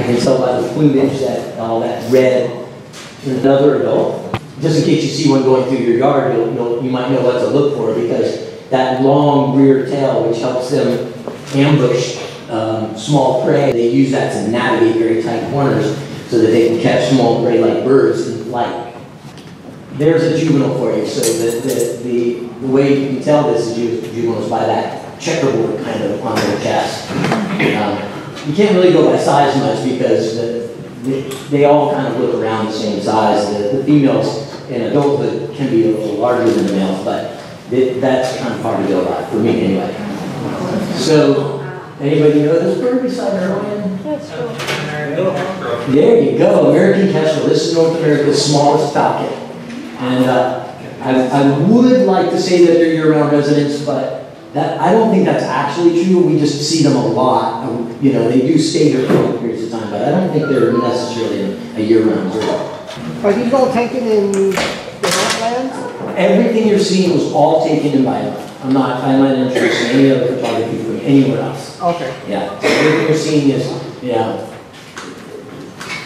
I can tell by the plumage that all that red is another adult. Just in case you see one going through your yard, you'll, you'll, you might know what to look for because that long rear tail, which helps them ambush um, small prey, they use that to navigate very tight corners so that they can catch small prey like birds in flight. There's a juvenile for you. So the, the, the, the way you can tell this is juveniles by that checkerboard kind of on their chest. Um, you can't really go by size much because the, the, they all kind of look around the same size. The, the females in adulthood can be a little larger than the males, but it, that's kind of hard to go by, for me anyway. So, anybody know this bird beside Erwin? There you go, American kestrel. This is North America's smallest falcon. And uh, I, I would like to say that they're year-round residents, but that, I don't think that's actually true. We just see them a lot. Um, you know, they do stay here for long periods of time, but I don't think they're necessarily a year-round bird. Are these all taken in the wetlands? Everything you're seeing was all taken in Ballona. I'm not, I'm not interested in any other photography from anywhere else. Okay. Yeah, so everything you're seeing is, yeah.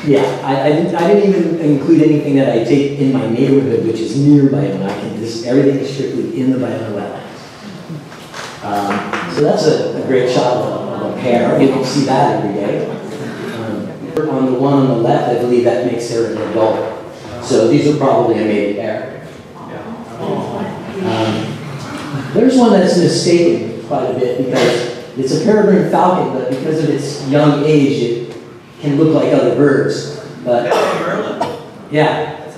Yeah, I, I didn't, I didn't even include anything that I take in my neighborhood, which is near Ballona. I can, just, everything is strictly in the Ballona wetlands. Um, so that's a, a, great shot of a, pair. You don't see that every day. Um, on the one on the left, I believe that makes her an adult. So these are probably a mated pair. Um, there's one that's mistaken quite a bit because it's a peregrine falcon, but because of its young age, it can look like other birds. But yeah,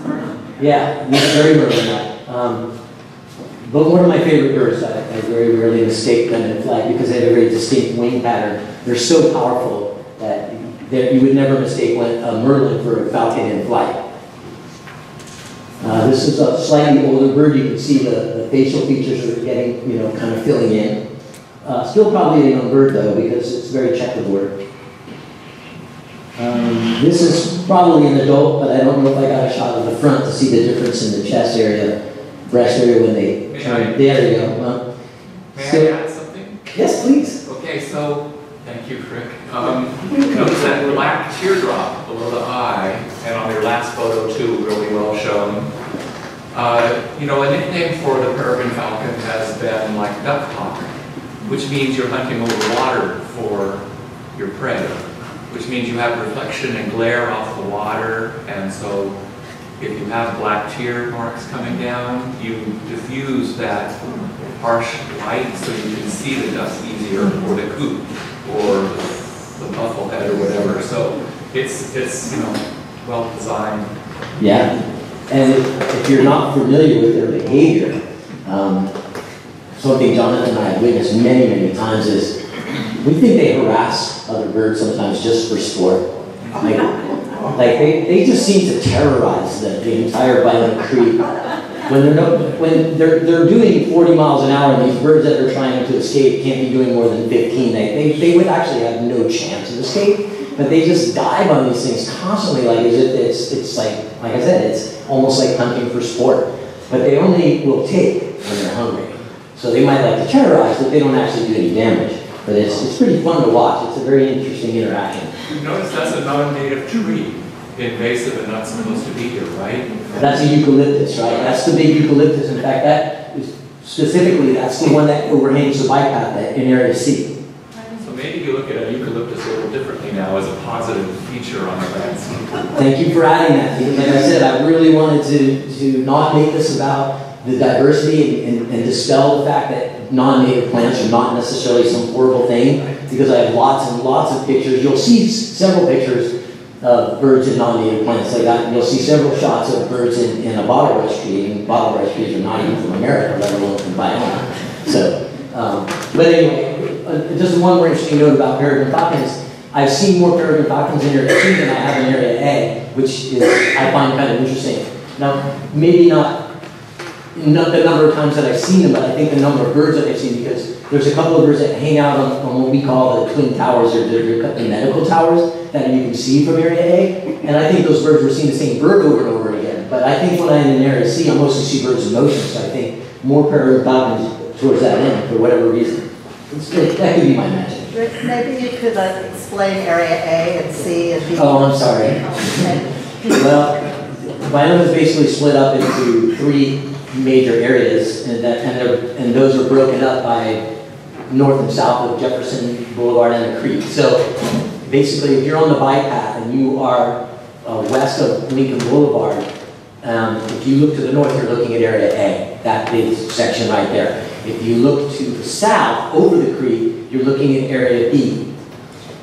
yeah, it's very merlin. Um, but one of my favorite birds, I, I very rarely mistake them in flight because they have a very distinct wing pattern. They're so powerful that you would never mistake one, a merlin for a falcon in flight. Uh, this is a slightly older bird. You can see the, the, facial features are getting, you know, kind of filling in. Uh, still probably a young bird though because it's very checkerboard. Um, this is probably an adult, but I don't know if I got a shot of the front to see the difference in the chest area, breast area when they May there you go. Well, May so, I add something? Yes, please. Okay, so, thank you, Rick. Um, notice that black teardrop below the eye, and on your last photo too, really well shown. Uh, you know, a nickname for the peregrine falcon has been like duck hawk, which means you're hunting over water for your prey, which means you have reflection and glare off the water, and so if you have black tear marks coming down, you diffuse that harsh light so you can see the dust easier, or the coot, or the bufflehead, or whatever. So it's, it's you know, well designed. Yeah, and if, if you're not familiar with their behavior, um, something Jonathan and I have witnessed many, many times is we think they harass other birds sometimes just for sport. Like, like they, they just seem to terrorize the, the entire Ballona Creek. When they're no, when they're they're doing 40 miles an hour, and these birds that they're trying to escape can't be doing more than 15. They, they, they would actually have no chance of escape, but they just dive on these things constantly, like as if it's it's like like I said, it's almost like hunting for sport. But they only will take when they're hungry. So they might like to terrorize, but they don't actually do any damage. But it's, it's pretty fun to watch. It's a very interesting interaction. You notice that's a non-native tree, invasive and not supposed to be here, right? That's a eucalyptus, right? That's the big eucalyptus. In fact, that is specifically, that's the one that overhangs the bike path in Area C. So maybe you look at a eucalyptus a little differently now as a positive feature on the landscape. Thank you for adding that. Like I said, I really wanted to, to not make this about the diversity and, and, and dispel the fact that non-native plants are not necessarily some horrible thing because I have lots and lots of pictures. You'll see several pictures of birds in non-native plants like that. You'll see several shots of birds in, in a bottle tree, and bottle trees are not even from America, let alone from Ballona. So, um, but anyway, uh, just one more interesting note about peregrine falcons. I've seen more peregrine falcons in Area C than I have in Area A, which is, I find kind of interesting. Now, maybe not not the number of times that I've seen them, but I think the number of birds that I've seen because there's a couple of birds that hang out on, on what we call the twin towers or the medical towers that you can see from Area A. And I think those birds were seeing the same bird over and over again. But I think when I'm in Area C, I mostly see birds in motion, so I think more peregrine falcons towards that end for whatever reason. It's, that could be my imagination. Maybe you could uh, explain Area A and C and B. Oh, I'm sorry. Well, Ballona is basically split up into three major areas, and that, and and those are broken up by north and south of Jefferson Boulevard and the creek. So basically, if you're on the bike path and you are uh, west of Lincoln Boulevard, um, if you look to the north, you're looking at Area A, that big section right there. If you look to the south, over the creek, you're looking at Area B.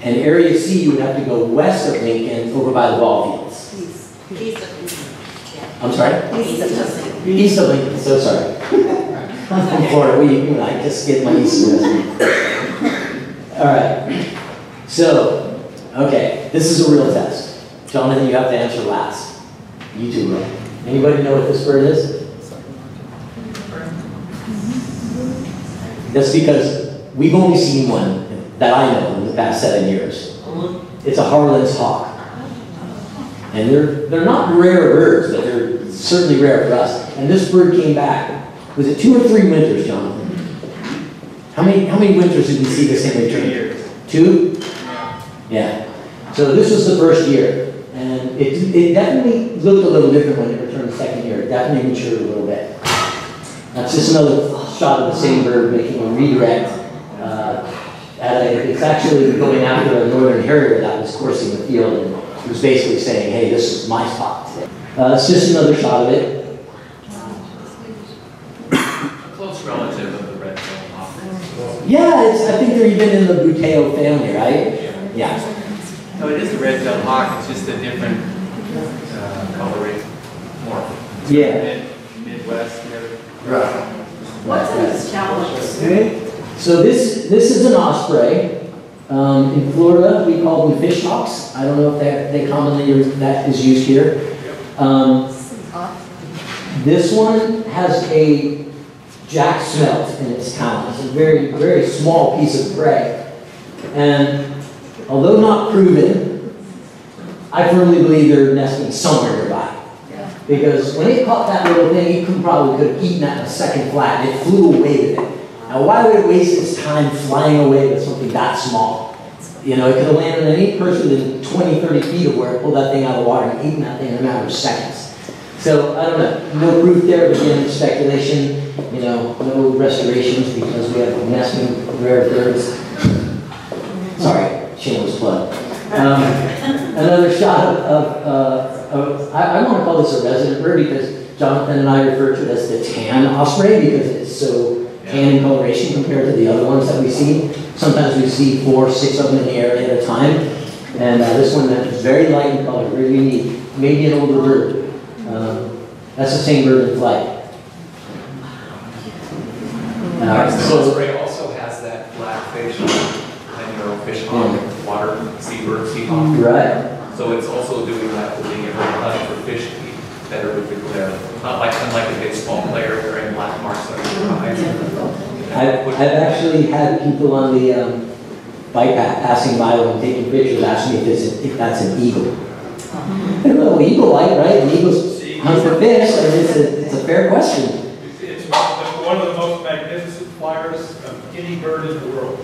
And Area C, you would have to go west of Lincoln, over by the ball fields. East of, Lincoln. Yeah. I'm sorry? East of Tuscany. East of Lincoln, so sorry. I'm from Florida, we, you know, I just get my east. All right, so, okay, this is a real test. Jonathan, you have to answer last. You too, Will. Anybody know what this bird is? That's because we've only seen one that I know in the past seven years. It's a Harlan's hawk. And they're, they're not rare birds, but they're certainly rare for us. And this bird came back, was it two or three winters, Jonathan? How many, how many winters did we see this thing return? Two? Yeah. So this was the first year, and it, it definitely looked a little different when it returned the second year. It definitely matured a little bit. That's just another shot of the same bird making a redirect. Uh, at a, it's actually going after a northern harrier that was coursing the field and was basically saying, hey, this is my spot today. Uh, it's just another shot of it. A close relative of the red hawk. Yeah, it's, I think they're even in the Buteo family, right? Yeah. No, it is a red-tailed hawk, it's just a different uh, coloration, more Yeah. mid, midwest, maybe. Right. What's in this challenge? So this, this is an osprey. Um, in Florida, we call them fish hawks. I don't know if that, they commonly, use- that is used here. Um, this one has a jack smelt in its talon. It's a very, very small piece of prey. And although not proven, I firmly believe they're nesting somewhere nearby. Because when it caught that little thing, it could probably could have eaten that in a second flat. It flew away with it. Now, why would it waste its time flying away with something that small? You know, it could have landed on any person within 20, 30 feet of where it pulled that thing out of the water and eaten that thing in a matter of seconds. So, I don't know. No proof there, but again, speculation. You know, no restorations because we have nesting rare birds. Sorry, shameless plug. Um, another shot of, of, uh, of I, I want to call this a resident bird because Jonathan and I refer to it as the tan osprey because it's so tan in coloration compared to the other ones that we see. Sometimes we see four, six of them in the area at a time. And uh, this one that is very light in color, very unique, maybe an older bird. Um, that's the same bird in flight. Uh, The so- osprey also has that black facial, and you know, fish hawk, water, seabird, sea hawk. Right. So it's also doing that with being able to hunt for fish to eat better with the glare. Not like, unlike a baseball player wearing black marks on their eyes. I've, I've actually had people on the um, bike path passing by when taking pictures asking me if, it's a, if that's an eagle. I don't know, eagle light, right? And eagles hunt for fish. I mean, it's a, it's a fair question. It's one one of the most magnificent flyers of any bird in the world.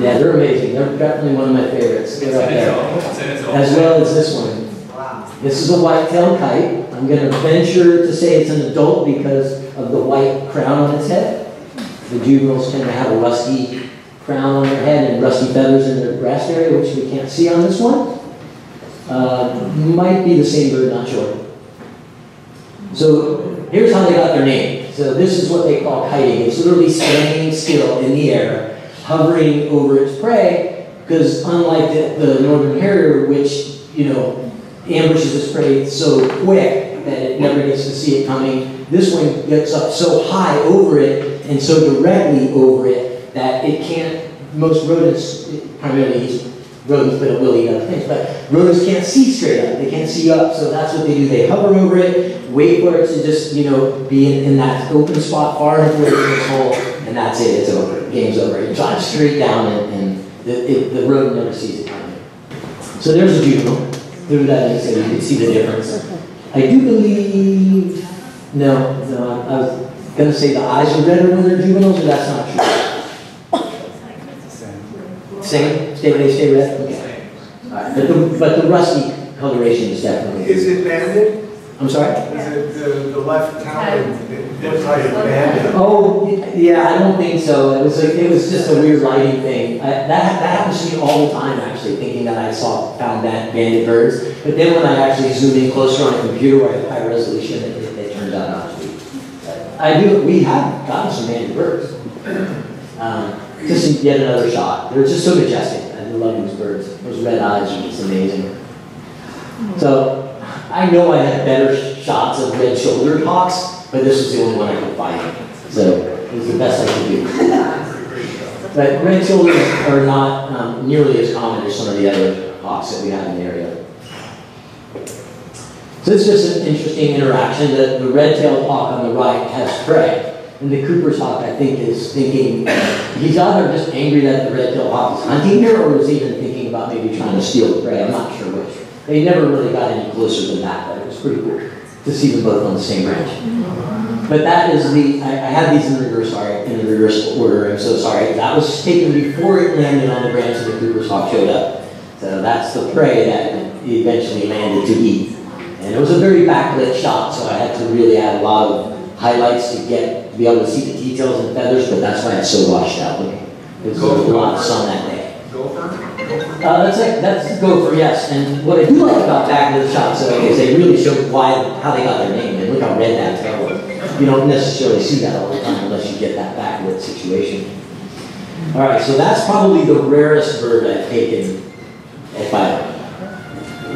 Yeah, they're amazing. They're definitely one of my favorites. They're up there. As well as this one. This is a white-tailed kite. I'm going to venture to say it's an adult because of the white crown on its head. The juveniles tend to have a rusty crown on their head and rusty feathers in their breast area, which we can't see on this one. Uh, might be the same bird, not sure. So here's how they got their name. So this is what they call kiting. It's literally standing still in the air, hovering over its prey, because unlike the, the northern harrier, which, you know, ambushes its prey so quick that it never gets to see it coming, this one gets up so high over it and so directly over it that it can't, most rodents, primarily rodents, but will eat other things, but rodents can't see straight up. They can't see up, so that's what they do. They hover over it, wait for it to just, you know, be in, in that open spot far enough away from its hole, and that's it. It's over. Game's over. You drive straight down, and, and the, it, the never sees it coming. So there's a juvenile. Through that, so you can see the difference. I do believe, no, no, I was gonna say the eyes are redder when they're juveniles, but that's not true. Same, stay, they stay red? Okay. But the, but the rusty coloration is definitely. Is it banded? I'm sorry? Is it the, the left tower, it looks like it's banded? Oh, yeah, I don't think so. It was, like- it was just a weird lighting thing. I, that, that happens to me all the time, actually, thinking that I saw, found that banded birds. But then when I actually zoomed in closer on a computer with high resolution, it, it, it turns out not to be. But I do, we have gotten some banded birds. Um, just yet another shot. They're just so majestic. I love these birds. Those red eyes are just amazing. So, I know I had better shots of red-shouldered hawks, but this was the only one I could find. So, it was the best I could do. But red shoulders are not um, nearly as common as some of the other hawks that we have in the area. So this is just an interesting interaction. The, the red-tailed hawk on the right has prey, and the Cooper's hawk, I think, is thinking, he's either just angry that the red-tailed hawk is hunting here, or is even thinking about maybe trying to steal the prey. I'm not sure which. They never really got any closer than that, but it was pretty cool to see them both on the same branch. But that is the, I, I had these in reverse, sorry, in the reverse order, I'm so sorry. That was taken before it landed on the branch and the Cooper's hawk showed up. So that's the prey that eventually landed to eat. And it was a very backlit shot, so I had to really add a lot of highlights to get, to be able to see the details and feathers, but that's why it's so washed out. It was a lot of sun that day. Uh, that's it, that's Gopher, yes. And what I do like about backlit shots, though, is they really show why, how they got their name. And look how red that tail was. You don't necessarily see that all the time unless you get that backlit situation. All right, so that's probably the rarest bird I've taken at Bio.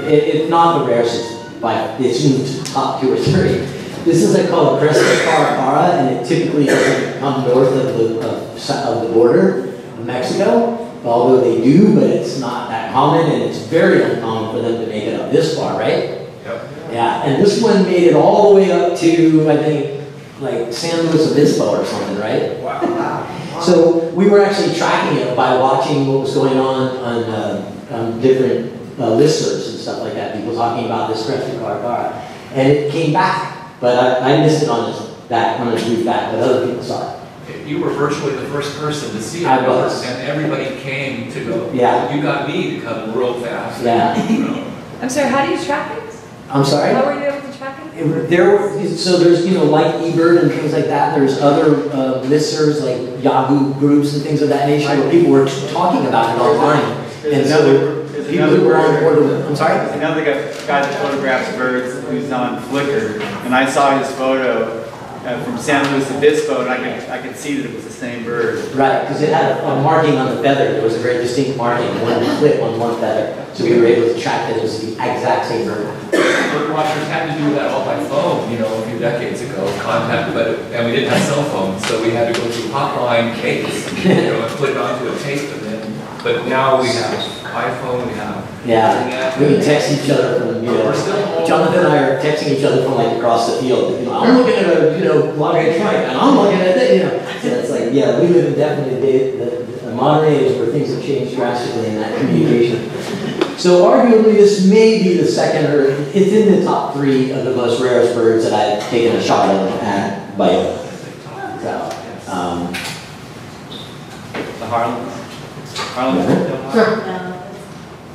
If if not the rarest, it's by, it's in the top two or three. This is a called Crested caracara, and it typically doesn't come north of the, of, of the border of Mexico, although they do, but it's not that common, and it's very uncommon for them to make it up this far, right? Yep. Yeah, and this one made it all the way up to, I think, like San Luis Obispo or something, right? Wow. wow. So we were actually tracking it by watching what was going on on uh, um, different uh, listservs and stuff like that. People talking about this Crested Caracara. And it came back, but I, I missed it on its back, on its route back, but other people saw it. You were virtually the first person to see it. I was. And everybody came to go, Yeah. you got me to come real fast. Yeah. You know. I'm sorry, how do you track it? I'm sorry? How were you able to track it? It- There, were- so there's, you know, like eBird and things like that, there's other uh, listservs like Yahoo groups and things of that nature where people were talking about it online. And so There's people another who were on board with it, I'm sorry? There's another guy, guy that photographs birds who's on Flickr, and I saw his photo uh, from San Luis Obispo, and I could, I could see that it was the same bird. Right, because it had a marking on the feather, there was a very distinct marking, one clip on one feather, so we were able to track that it was the exact same bird. Bird watchers had to do that all by phone, you know, a few decades ago, contact, but, and we didn't have cell phones, so we had to go through hotline tapes, you know, and put it onto a tape and then, but now we have iPhone, we have Yeah, we can text each other from, you We're still know, Jonathan and I are texting each other from like across the field, you know, I'm looking at a, you know, long range strike, and I'm looking at that, you know. So it's like, yeah, we live in definitely the, the, the modern age where things have changed drastically in that communication. So arguably, this may be the second, or it's in the top three of the most rarest birds that I've taken a shot of at Bio. So, um, The Harlem, Harlem. No.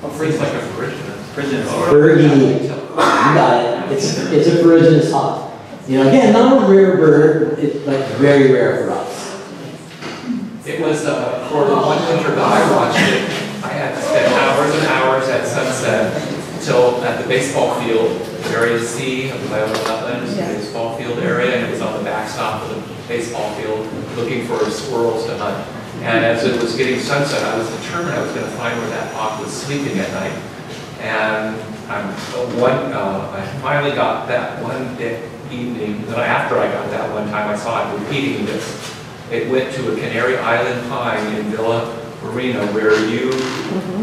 Oh, It's like a Parisian. Prison. Fergie. You got it. It's, it's a ferruginous hawk. You know, again, not a rare bird, it, but very rare for us. It was, uh, for the one winter that I watched it, I had to spend hours and hours at sunset till at the baseball field, area C of the Ballona Wetlands, the Yeah. baseball field area, and it was on the backstop of the baseball field, looking for squirrels to hunt. And as it was getting sunset, I was determined I was gonna find where that hawk was sleeping at night. And I'm, one, uh, I finally got that one day, evening, then after I got that one time, I saw it repeating this. It went to a Canary Island pine in Villa Marina where you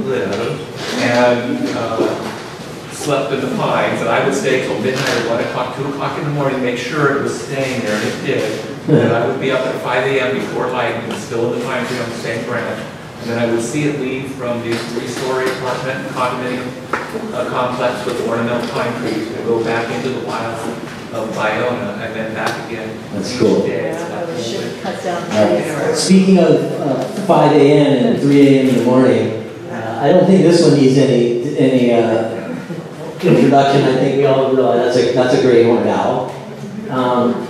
live and uh, slept in the pines. And I would stay till midnight or one o'clock, two o'clock in the morning, make sure it was staying there, and it did. And I would be up at five AM before light and still in the pine tree on the same branch. And then I would see it leave from the three-story apartment condominium uh, complex with ornamental pine trees and go back into the wilds of Ballona and then back again. That's cool. day. Yeah, I should cut down Uh. Speaking of uh, 5 a.m. and 3 a.m. in the morning, uh, I don't think this one needs any any uh, introduction, I think we all realize that's a, that's a great horned owl. Um,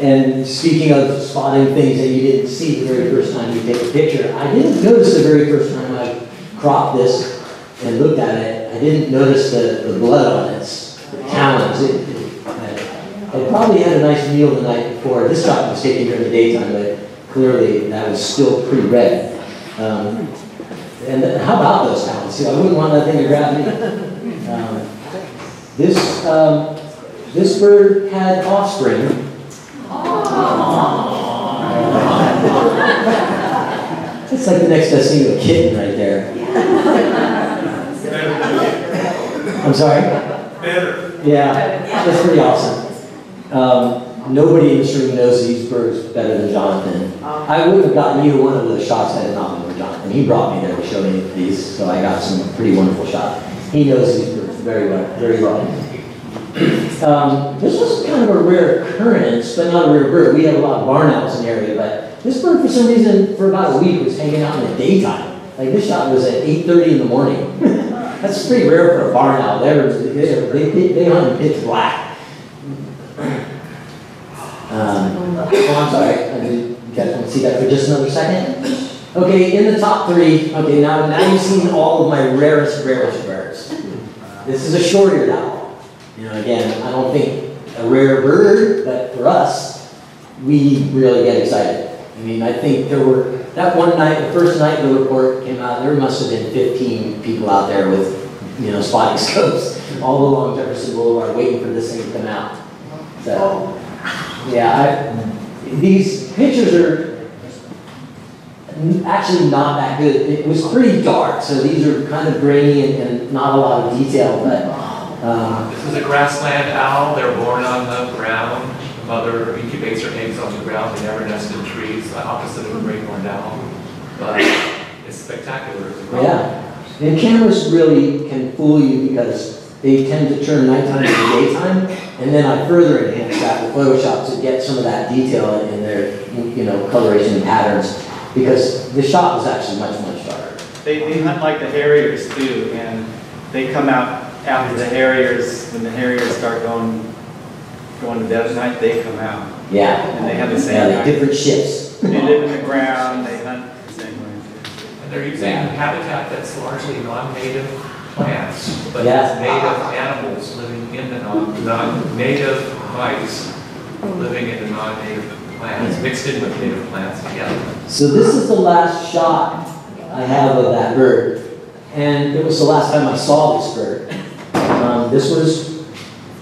and speaking of spotting things that you didn't see the very first time you take a picture, I didn't notice the very first time I cropped this and looked at it, I didn't notice the, the blood on its talons. It, it, it probably had a nice meal the night before. This shot was taken during the daytime, but clearly that was still pretty red. Um, and how about those talons? I wouldn't want that thing to grab me. Um, this, um, this bird had offspring. It's like the next best thing to a kitten right there. I'm sorry? Better. Yeah, that's pretty awesome. Um, nobody in this room knows these birds better than Jonathan. I wouldn't have gotten you one of those shots had it not been for Jonathan. He brought me there to show me these, so I got some pretty wonderful shots. He knows these very well, very well. Um, this was kind of a rare occurrence, but not a rare bird. We have a lot of barn owls in the area, but this bird, for some reason, for about a week, was hanging out in the daytime. Like this shot was at 8:30 in the morning. That's pretty rare for a barn owl. They're, they they they in pitch black. Um, oh, I'm sorry. You guys want to see that for just another second? Okay, in the top three. Okay, now now you've seen all of my rarest, rarest birds. This is a short-eared owl. You know, again, I don't think a rare bird, but for us, we really get excited. I mean, I think there were, that one night, the first night the report came out, there must have been 15 people out there with, you know, spotting scopes all along Jefferson Boulevard waiting for this thing to come out. So, oh. yeah, I, these pictures are actually not that good. It was pretty dark, so these are kind of grainy and, and not a lot of detail, but um, This is a grassland owl. They're born on the ground. The mother incubates her eggs on the ground. They never nest in trees, the opposite of a great horned owl. But it's spectacular. Yeah, and cameras really can fool you because they tend to turn nighttime into daytime, and then I further enhance that with Photoshop to get some of that detail in their, you know, coloration patterns, because the shot was actually much, much darker. They, they hunt like the harriers too, and they come out after the harriers, when the harriers start going, going to bed at night, they come out. Yeah, And they have the yeah, same, like different shifts. they live in the ground, they hunt the same way. And they're using habitat that's largely non-native plants, but Yeah. it's native animals living in the non, non-native mice living in the non-native plants, mixed in with native plants together. So this is the last shot I have of that bird, and it was the last time I saw this bird. Um, this was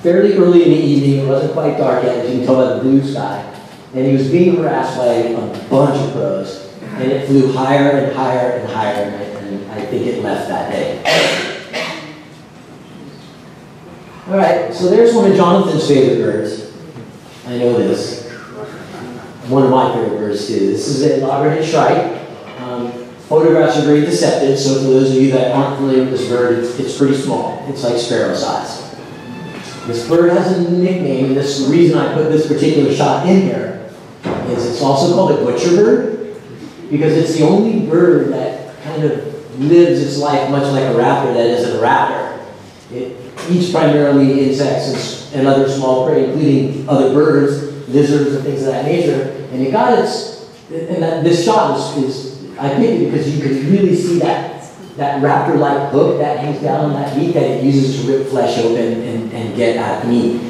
fairly early in the evening, it wasn't quite dark yet, as you can tell by the blue sky, and he was being harassed by a bunch of crows, and it flew higher and higher and higher, and I, and I think it left that day. All right, so there's one of Jonathan's favorite birds. I know this one of my favorite birds too. This is a loggerhead shrike. Um, photographs are very deceptive, so for those of you that aren't familiar with this bird, it's, it's pretty small. It's like sparrow size. This bird has a nickname, and this the reason I put this particular shot in here is it's also called a butcher bird because it's the only bird that kind of lives its life much like a raptor that isn't a raptor. It eats primarily insects and, and other small prey, including other birds, lizards, and things of that nature. And it got its, and that, this shot is, is, I picked it because you can really see that, that raptor-like hook that hangs down on that beak that it uses to rip flesh open and, and get at meat.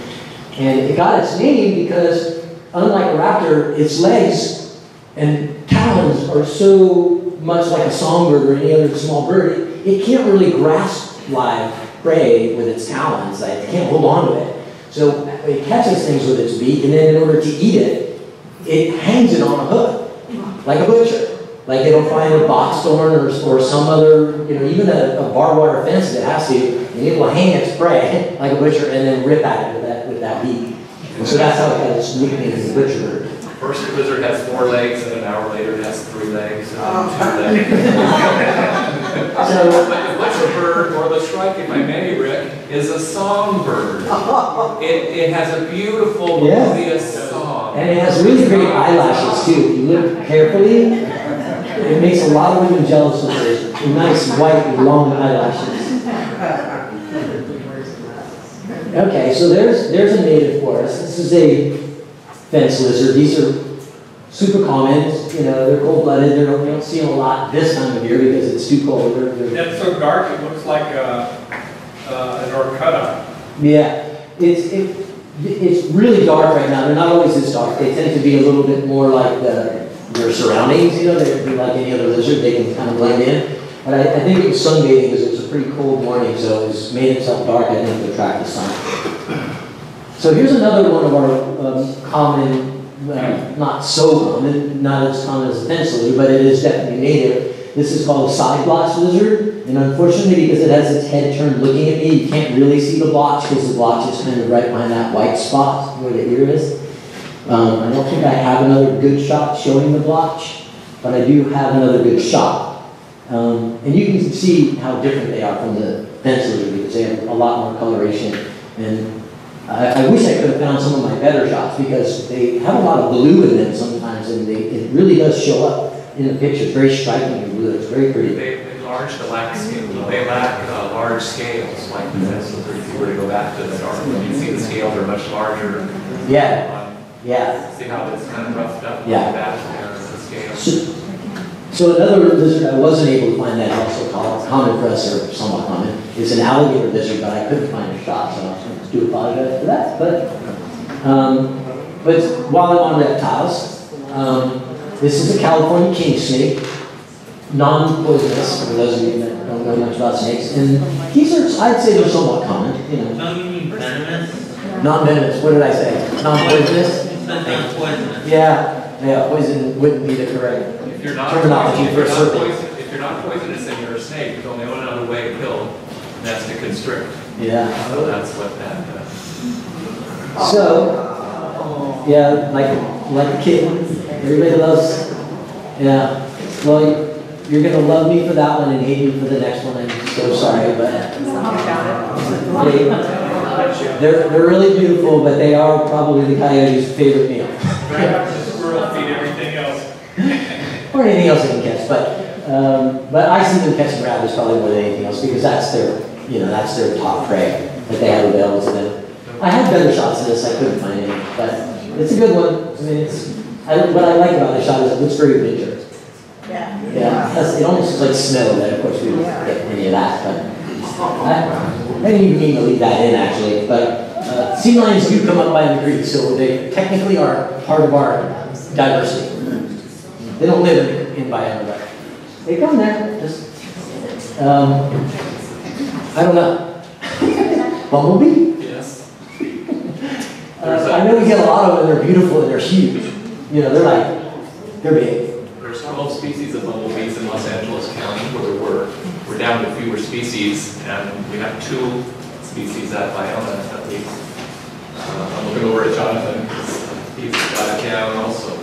And it got its name because, unlike a raptor, its legs and talons are so much like a songbird or any other small bird, it, it can't really grasp live prey with its talons. Like, it can't hold on to it. So it catches things with its beak, and then in order to eat it, it hangs it on a hook, like a butcher. Like it'll find a box thorn or, or some other, you know, even a, a barbed wire fence if it has to, and it will hang its prey like a butcher and then rip at it with that, with that beak. And so that's how it got its nickname the butcher bird. First the lizard has four legs, and an hour later it has three legs, and then two oh. legs. So, But the butcher bird, or the shrike, if I may, Rick, is a songbird. It, it has a beautiful, Yeah. melodious song. and it has really great eyelashes too. If you look carefully, it makes a lot of women jealous with those nice white long eyelashes. Okay, so there's, there's a native forest. This is a fence lizard. These are super common, you know, they're cold-blooded. They're, you don't see them a lot this time of year because it's too cold. They're, they're It's so dark, it looks like uh, uh, an orcutta. Yeah, it's, it, it's really dark right now. They're not always this dark. They tend to be a little bit more like the, their surroundings, you know, they're they're like any other lizard. They can kind of blend in. But I, I think it was sunbathing because it was a pretty cold morning, so it was made itself dark, I think, to attract the sun. So here's another one of our um, common, uh, not so common, not as common as lizard, but it is definitely native. This is called a side blotch lizard, and unfortunately, because it has its head turned looking at me, you can't really see the blotch because the blotch is kind of right behind that white spot where the ear is. Um, I don't think I have another good shot showing the blotch, but I do have another good shot. Um, and you can see how different they are from the pencil because they have a lot more coloration. And I, I wish I could have found some of my better shots because they have a lot of blue in them sometimes, and they, it really does show up in the picture. It's very strikingly blue. It's very pretty. They they enlarge the lack scale, they lack uh, large scales, like lizard. If you were to go back to the dark one, you see the scales are much larger. Yeah, Um, yeah. See how it's kind of roughed up like Yeah. that, the scales. So, so another lizard I wasn't able to find that also called common for us or somewhat common is an alligator lizard, but I couldn't find a shot, so I do apologize for that. But, um, but while I'm on reptiles, um, this is a California king snake, non-poisonous for those of you that don't know much about snakes, and these are I'd say they're somewhat common, you know, No, you mean venomous? non-venomous. What did I say? Non-poisonous. You said not poisonous. Yeah, yeah. Poison wouldn't be the correct If you're not, Terminology for a serpent. if you're not poisonous and you're a snake, there's only one other way to kill, and that's to constrict. Yeah. So that's what that does. So, yeah, like, like a kitten, everybody loves, yeah. Well, you're gonna love me for that one and hate me for the next one, I'm so sorry, but they, they're, they're really beautiful, but they are probably the coyote's favorite meal. Perhaps the squirrel feed everything else. Or anything else they can catch, but, um, but I see them catching rabbits probably more than anything else, because that's their, you know, that's their top prey that they have available to them. I had better shots of this, I couldn't find any, but it's a good one. I mean, it's, I, what I like about the shot is it looks very winter. Yeah. Yeah, that's, it almost looks like snow, but of course we don't get any of that, but I, I didn't even mean to leave that in actually, but, uh, sea lions do come up by the creek, so they technically are part of our diversity. They don't live in, in Ballona, but they come there, just, um, I don't know. Bumblebee? Yes. Uh, I know we get a lot of them, they're beautiful and they're huge. You know, they're like, they're big. There's 12 species of bumblebees in Los Angeles County where we work. We're down to fewer species, and we have two species at Ballona at least. Uh, I'm looking over at Jonathan, he's got it down also.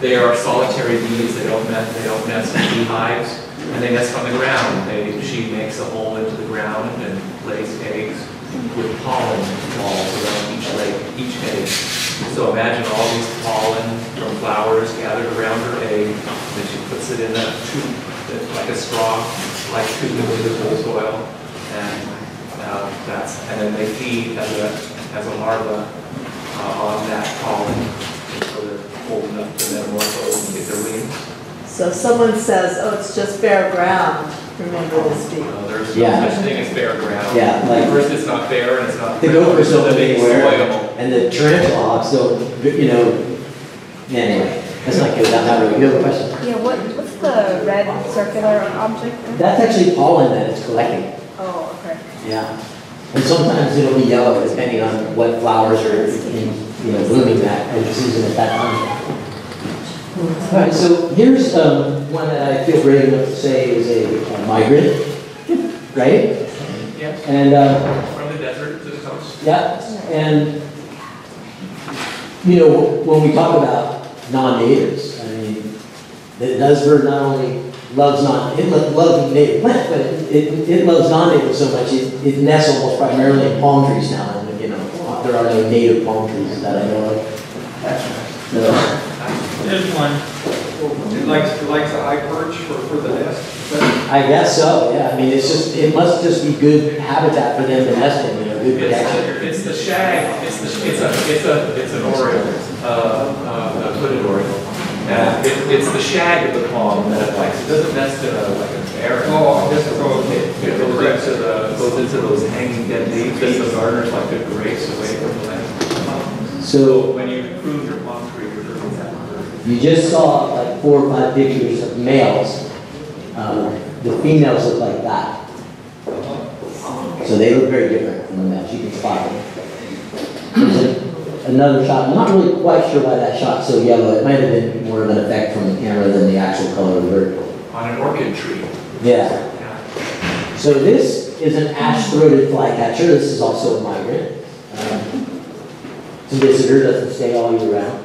They are solitary bees, they don't nest, they don't nest in beehives, and they nest on the ground. They, she makes a hole into the ground and lays eggs with pollen balls around each each egg. So imagine all these pollen from flowers gathered around her egg, and then she puts it in a tube, that's like a straw, like tube with the soil, and uh, that's, and then they feed as a, as a larva uh, on that pollen, so they're holding up the metamorphose So if someone says, oh, it's just bare ground, remember this beat. Uh, There's no Yeah. such thing as bare ground. Yeah, like- First, it's not bare, and it's not. The gophers don't live It's anywhere, soil. and the tarantula hawks don't, you know, anyway, let's not go down that road. You have a question? Yeah, what, what's the red circular object? That's actually pollen that it's collecting. Oh, okay. Yeah. And sometimes it'll be yellow depending on what flowers are in, you know, blooming that, at the season at that time. All right, so here's um, one that I feel brave enough to say is a a migrant, right? Yes, And, uh, from the desert to the coast. Yeah, and, you know, when we talk about non-natives, I mean, the Dunsbird not only loves non, it lo- loves native plants, but it, it, it loves non-native so much, it, it nests almost primarily in palm trees now, and, you know, there are no native palm trees that I know of. That's right. So, There's one. It likes, it likes a high perch for, for the nest. I guess so, yeah, I mean, it's just, it must just be good habitat for them to nest in, you know, good It's, protection. it's the shag, it's the, it's a, it's a, it's an oriole, uh, uh, a hooded oriole. And it, it's the shag of the palm that it likes, it doesn't nest in a, like a barren. Oh, I guess it's all- It it goes into the, goes into those hanging dead leaves that the gardeners like to grace away from the land. So, When you prune your palm tree, you're doing that. You just saw like four or five pictures of males. Um, The females look like that. So they look very different from the males, you can spot them. Another shot, I'm not really quite sure why that shot's so yellow, it might have been more of an effect from the camera than the actual color of the bird. On an orchid tree. Yeah, Yeah. so this is an ash-throated flycatcher, this is also a migrant. Um, It's a visitor, doesn't stay all year round.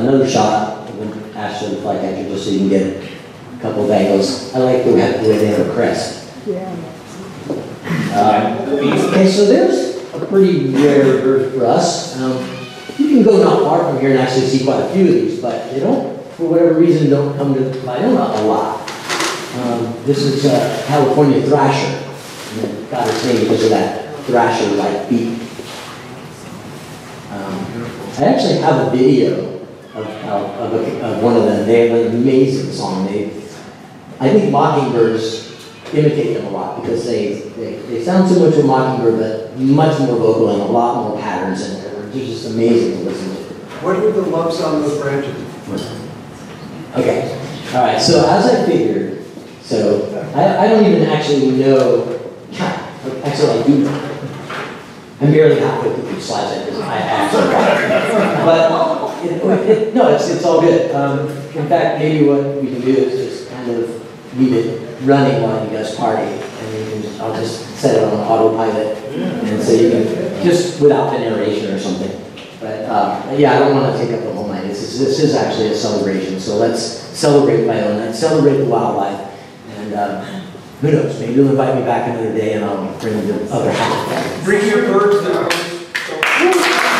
Uh, Another shot of an ash-throated flycatcher, just so you can get a couple of angles. I like the way they have a crest. Yeah. Um, Okay, so there's a pretty rare bird for us. Um, You can go not far from here and actually see quite a few of these, but they don't, for whatever reason, don't come to Ballona a lot. Um, This is a California thrasher. And it got its name because of that thrasher-like beak. Um, I actually have a video of, of, of of one of them. They have an amazing song. They, I think mockingbirds imitate them a lot because they, they, they sound similar to a mockingbird, but much more vocal and a lot more patterns in there. They're just amazing to listen to. What are the lumps on those branches? Okay, all right, so as I figured, so I, I don't even actually know, actually I do know. I'm barely halfway through these slides, I I actually, but, it, no, it's, it's all good. Um, in fact, maybe what we can do is just kind of leave it running while you guys party, and you can, I'll just set it on autopilot, and so you can, just without the narration or something. But, uh, yeah, I don't want to take up the whole night. This is, this is actually a celebration, so let's celebrate Ballona, celebrate the wildlife, and, uh, who knows, maybe you'll invite me back another day and I'll bring the other half. Bring your birds. So-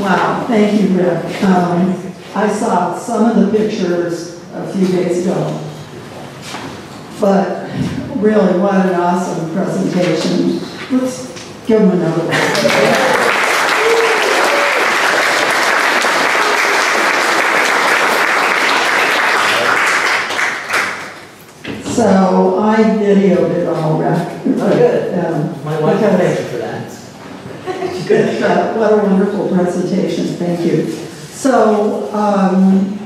Wow, thank you, Rick. Um, I saw some of the pictures a few days ago. But really, what an awesome presentation. Let's give them another one. So I videoed it all, Rick. Oh, good. Um, My wife because- will thank you for that. Good, uh, what a wonderful presentation, thank you. So, um,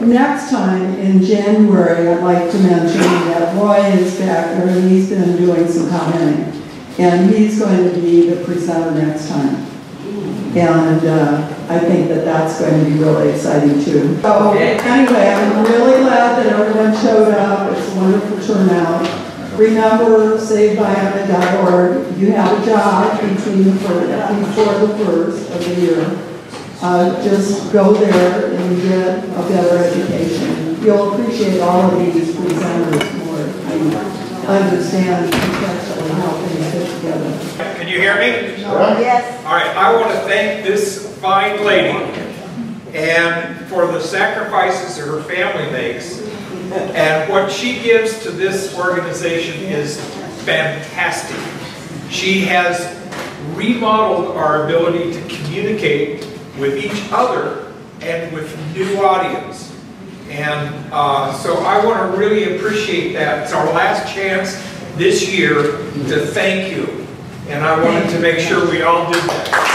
next time in January, I'd like to mention that Roy is back there and he's been doing some commenting. And he's going to be the presenter next time. And, uh, I think that that's going to be really exciting too. So, anyway, I'm really glad that everyone showed up, it's a wonderful turnout. Remember, SaveByEmmett.org, you have a job between the first, before the first of the year. Uh, just go there and get a better education. You'll appreciate all of these presenters more. You understand conceptually how things fit together. Can you hear me? Yes. All right, I want to thank this fine lady and for the sacrifices that her family makes. And what she gives to this organization is fantastic. She has remodeled our ability to communicate with each other and with new audience. And uh, so I want to really appreciate that. It's our last chance this year to thank you. And I wanted to make sure we all did that.